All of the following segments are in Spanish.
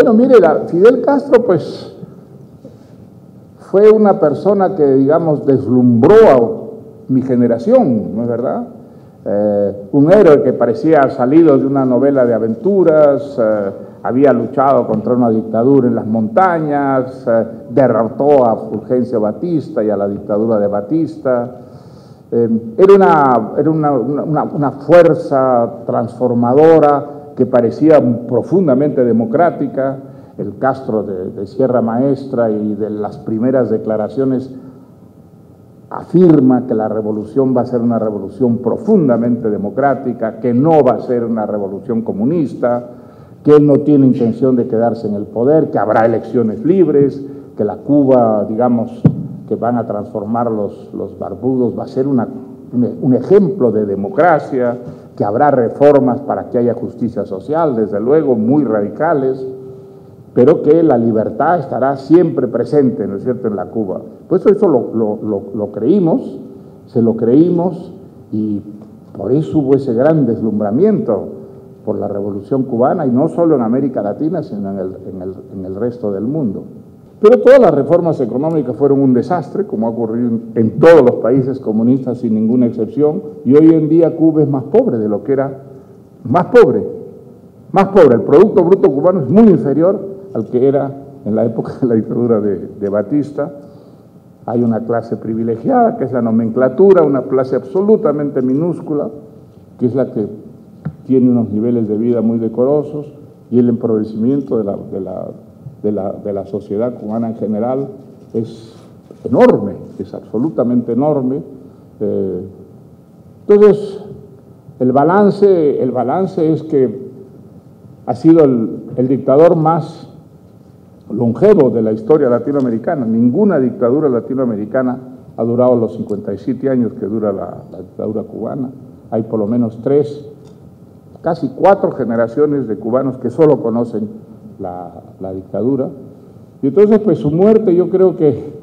Bueno, mire, Fidel Castro, pues, fue una persona que, digamos, deslumbró a mi generación, ¿no es verdad? Eh, un héroe que parecía salido de una novela de aventuras, eh, había luchado contra una dictadura en las montañas, eh, derrotó a Fulgencio Batista y a la dictadura de Batista. era una, era una, fuerza transformadora que parecía profundamente democrática. El Castro de Sierra Maestra y de las primeras declaraciones afirma que la revolución va a ser una revolución profundamente democrática, que no va a ser una revolución comunista, que él no tiene intención de quedarse en el poder, que habrá elecciones libres, que la Cuba, digamos, que van a transformar los, los barbudos, va a ser un, un ejemplo de democracia, que habrá reformas para que haya justicia social, desde luego, muy radicales pero que la libertad estará siempre presente, ¿no es cierto?, en la Cuba. Pues eso lo, creímos, se lo creímos y por eso hubo ese gran deslumbramiento por la revolución cubana y no solo en América Latina, sino en el, en el resto del mundo. Pero todas las reformas económicas fueron un desastre, como ha ocurrido en todos los países comunistas sin ninguna excepción, y hoy en día Cuba es más pobre de lo que era, más pobre, más pobre. El Producto Bruto cubano es muy inferior al que era en la época de la dictadura de, Batista. Hay una clase privilegiada, que es la nomenclatura, una clase absolutamente minúscula, que es la que tiene unos niveles de vida muy decorosos, y el empobrecimiento de la, de la, de la, sociedad cubana en general es enorme, es absolutamente enorme. Eh, entonces, el balance, el balance es que ha sido el, el dictador más longevo de la historia latinoamericana. Ninguna dictadura latinoamericana ha durado los 57 años que dura la, dictadura cubana. Hay por lo menos tres, casi cuatro generaciones de cubanos que solo conocen la, dictadura. Y entonces, pues su muerte yo creo que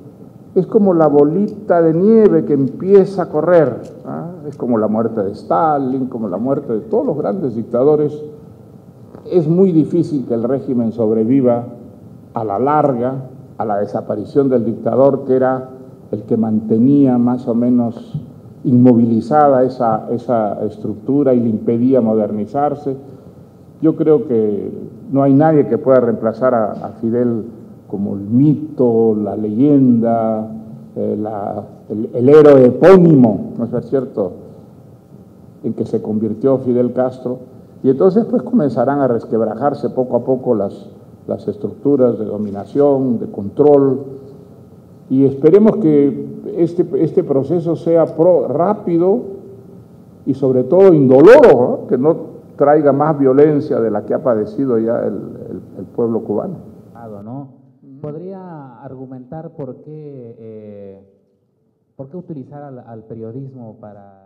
es como la bolita de nieve que empieza a correr. ¿ah? Es como la muerte de Stalin, como la muerte de todos los grandes dictadores. Es muy difícil que el régimen sobreviva a la larga a la desaparición del dictador, que era el que mantenía más o menos inmovilizada esa, esa estructura y le impedía modernizarse. Yo creo que no hay nadie que pueda reemplazar a, Fidel como el mito, la leyenda, eh, el, héroe epónimo, ¿no es cierto?, en que se convirtió Fidel Castro. Y entonces pues comenzarán a resquebrajarse poco a poco las, las estructuras de dominación, de control, y esperemos que este, este proceso sea rápido y sobre todo indoloro, que no traiga más violencia de la que ha padecido ya el, pueblo cubano. ¿no? ¿Podría argumentar por qué, eh, por qué utilizar al periodismo para